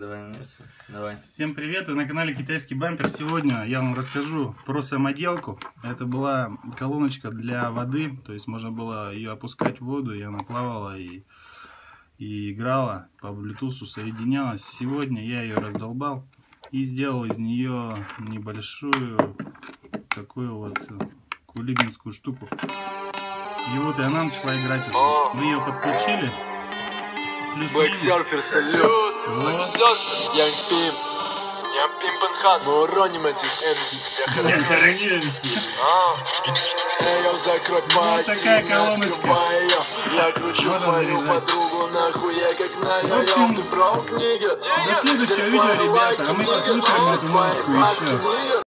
давай, ну, давай. Всем привет, вы на канале Китайский Бампер. Сегодня я вам расскажу про самоделку. Это была колоночка для воды, то есть можно было ее опускать в воду, и она плавала и, и играла, по Bluetooth соединялась. Сегодня я ее раздолбал и сделал из нее небольшую такую вот кулибинскую штуку. И вот и она начала играть. Мы ее подключили. Блэксерфер, салют! Вот. Янг Пим! Янг Пим Пенхас! Мы уроним этих МС! Эй, йоу, закрой пасть! такая не колоночка. Я кручу твою подругу нахуй, я как на В общем? До следующего видео, ребята, а мы послушаем эту музыку еще.